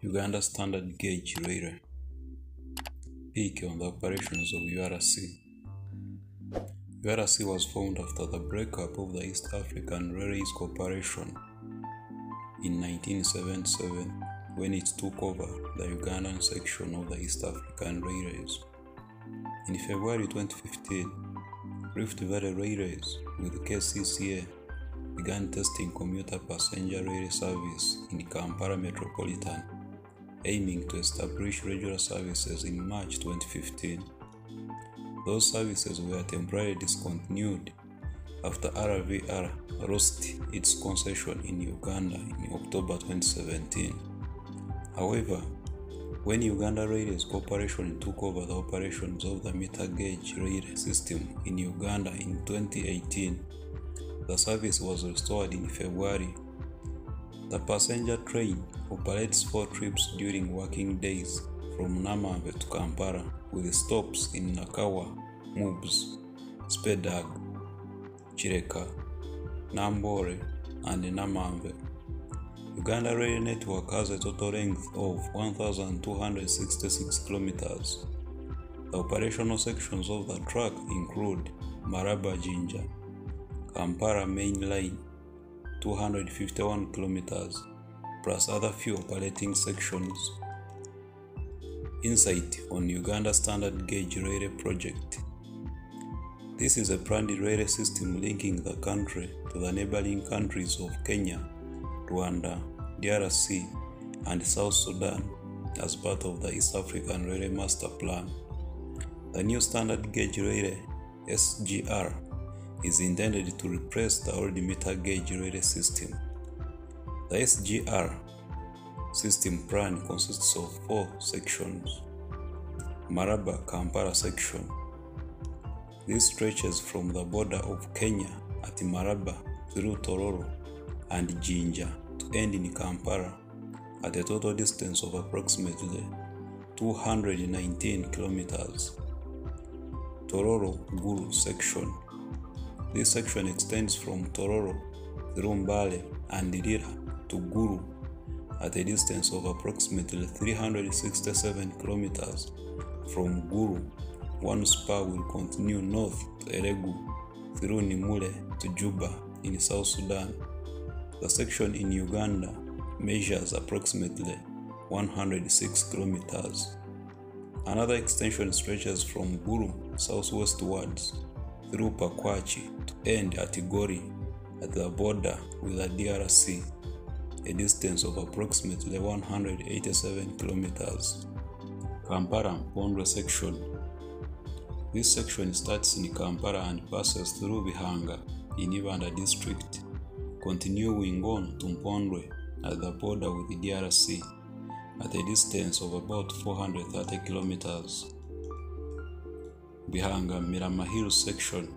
Uganda Standard Gauge Railway Peak on the operations of URC. URC was formed after the breakup of the East African Railways Corporation in 1977 when it took over the Ugandan section of the East African Railways. In February 2015, Rift Valley Railways with KCCA began testing commuter passenger rail service in Kampala Metropolitan, aiming to establish regular services in March 2015. Those services were temporarily discontinued after RVR lost its concession in Uganda in October 2017. However, when Uganda Railways Corporation took over the operations of the meter gauge rail system in Uganda in 2018, the service was restored in February. The passenger train operates four trips during working days from Namanve to Kampala with stops in Nakawa, Mubs, Spedag, Chireka, Namboole, and Namanve. Uganda Rail Network has a total length of 1,266 kilometers. The operational sections of the track include Malaba Jinja, Kampala Main Line, 251 kilometers, plus other few operating sections. Insight on Uganda Standard Gauge Railway Project. This is a planned railway system linking the country to the neighboring countries of Kenya, Rwanda, DRC, and South Sudan as part of the East African Railway Master Plan. The new standard gauge railway SGR is intended to replace the old meter gauge railway system. The SGR system plan consists of four sections. Malaba Kampala section. This stretches from the border of Kenya at Malaba through Tororo and Jinja to end in Kampala at a total distance of approximately 219 kilometers. Tororo Gulu section. This section extends from Tororo through Mbale and Lira to Gulu at a distance of approximately 367 kilometers. From Gulu, one spur will continue north to Elegu through Nimule to Juba in South Sudan. The section in Uganda measures approximately 106 kilometers. Another extension stretches from Gulu southwestwards through Pakwachi to end at Gori at the border with the DRC, a distance of approximately 187 kilometers. Kampara Mpondwe section. This section starts in Kampara and passes through Bihanga in Ibanda district, continuing on to Mpondwe at the border with the DRC at a distance of about 430 kilometers. Bihanga Mirama Hill section.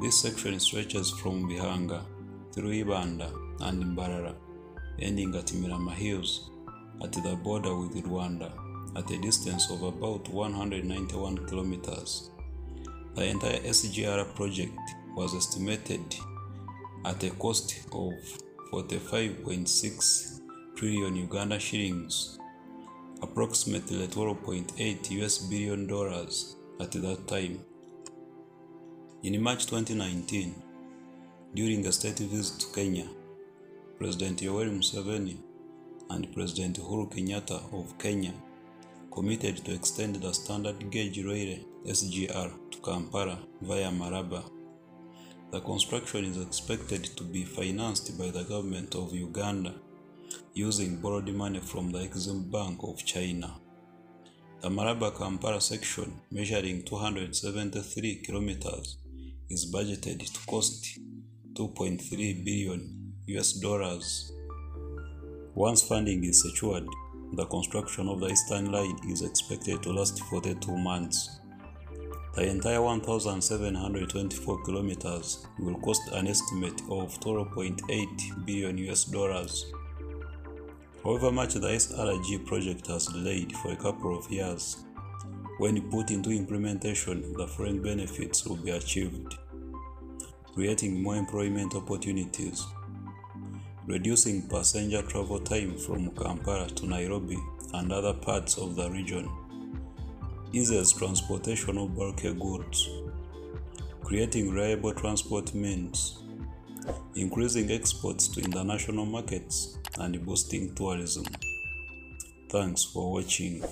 This section stretches from Bihanga through Ibanda and Mbarara, ending at Mirama Hills at the border with Rwanda at a distance of about 191 kilometers. The entire SGR project was estimated at a cost of 45.6 trillion Uganda shillings, approximately 12.8 US billion dollars at that time. In March 2019, during a state visit to Kenya, President Yoweri Museveni and President Uhuru Kenyatta of Kenya committed to extend the standard gauge railway SGR to Kampala via Maraba. The construction is expected to be financed by the government of Uganda using borrowed money from the Exim Bank of China. The Malaba Kampala section, measuring 273 kilometers, is budgeted to cost 2.3 billion US dollars. Once funding is secured, the construction of the Eastern Line is expected to last for 42 months. The entire 1,724 kilometers will cost an estimate of 12.8 billion US dollars. However much the SRG project has delayed for a couple of years, when put into implementation, the foreign benefits will be achieved, creating more employment opportunities. reducing passenger travel time from Kampala to Nairobi and other parts of the region, eases transportation of bulk goods, creating reliable transport means, increasing exports to international markets, and boosting tourism. Thanks for watching.